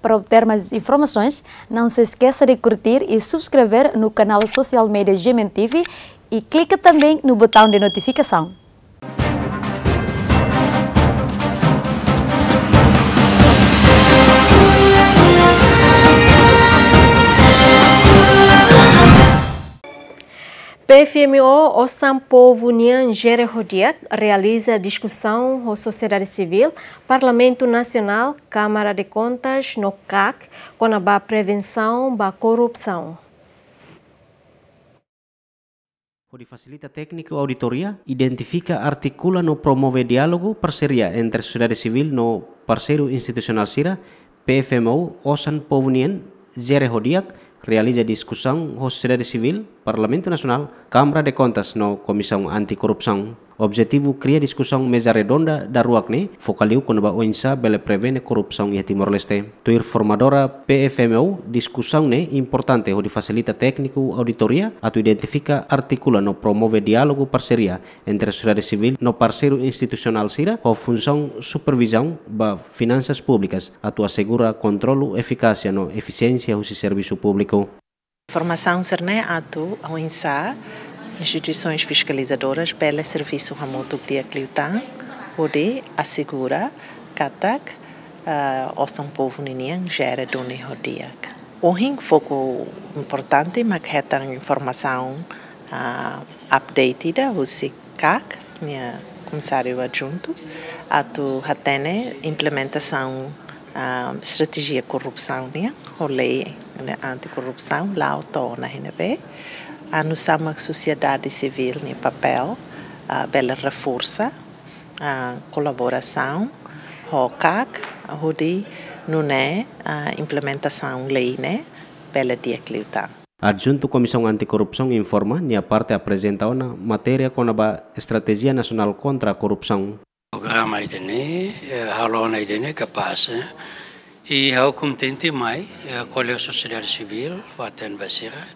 Para obter mais informações, não se esqueça de curtir e subscrever no canal social media GMN TV e clique também no botão de notificação. PFMO Osam Povo Nian Jere Rodiak realiza discussão com sociedade civil, Parlamento Nacional, Câmara de Contas, no CAC, com a prevenção da corrupção. Onde facilita técnico auditoria, identifica, articula no promove diálogo, parceria entre sociedade civil no parceiro institucional CIRA, PFMO, Osan Povo Nian Jere Rodiak, realiza discussão com sociedade civil, Parlamento Nacional, Câmara de Contas no Comissão Anticorrupção Objetivo cria discussão mesa redonda da ruakne focaliu quando ba oinsa bele prevene corrupção e Timor-Leste. Tuir formadora PFMU discussão ne importante onde facilita técnico auditoria atu identifica articula no promove diálogo parceria entre a sociedade civil no parceiro institucional sira com função supervisão ba finanças públicas atu assegura controlo eficácia no eficiência do serviço público. Formação serne atu oinsa instituições fiscalizadoras pelo serviço remoto de Acliutan, onde assegura katak uh, o São Povo Ninian gera doni hodiak. O ring foco importante, mas que tem informação uh, updated, o SICAC, minha comissário adjunto, a tu hatene implementação uh, estratégia corrupção, né? O lei anticorrupção, lá o to na HNB, a nossa sociedade civil no papel, a bela reforça a colaboração, o CAC, não é a implementação lei, né, bela dia que Adjunto Comissão Anticorrupção informa que a parte apresenta uma matéria com a Estratégia Nacional contra a Corrupção. Programa idene, halona idene capaz, e ao contente mai, com a sociedade civil, Faten Basira,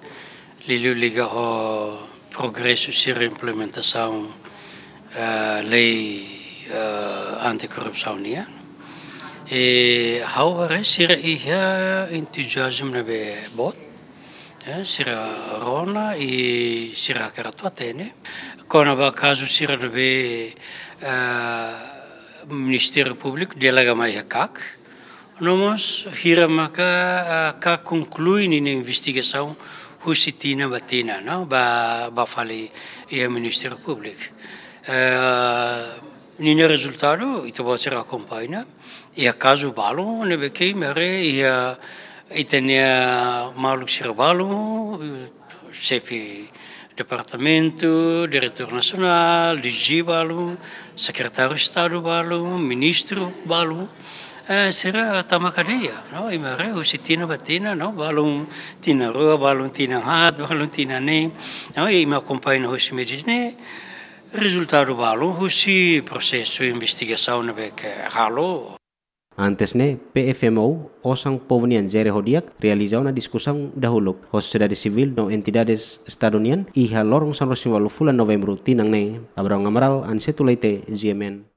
Liliu liga o progresso e a implementação da uh, lei uh, anticorrupção nia. E how are sira iha entusiasmo na be bot. Sira rona e sira karatua tene. Kona ba caso sira na be uh, Ministério Público delaga mai hakak. Nomos hira maka ka conclui na investigação husitina batina, no? ba, ba fali e Ministério Público. Uh, Nini resultado, ito ba sira acompanha, e a caso balo, ne bekei mere, e a itenia maluk sira balo, chefe departamento, diretor nacional, DG balo, secretário de Estado balo, ministro balo, eh, sira tama kadeia no i mare o si tina batina no balung tina rua balung tina hat balung tina ne no i me acompanha o si medisne resultado balung o processo de investigação na be que Antes ne, PFMO, osang povenian jere hodiak, realizau na diskusang dahulu. Hos sedari sivil no entidades stadunian, iha lorong sanrosimwalu fulan November tinang ne. Abraung Amaral, Ansetulaite, GMN.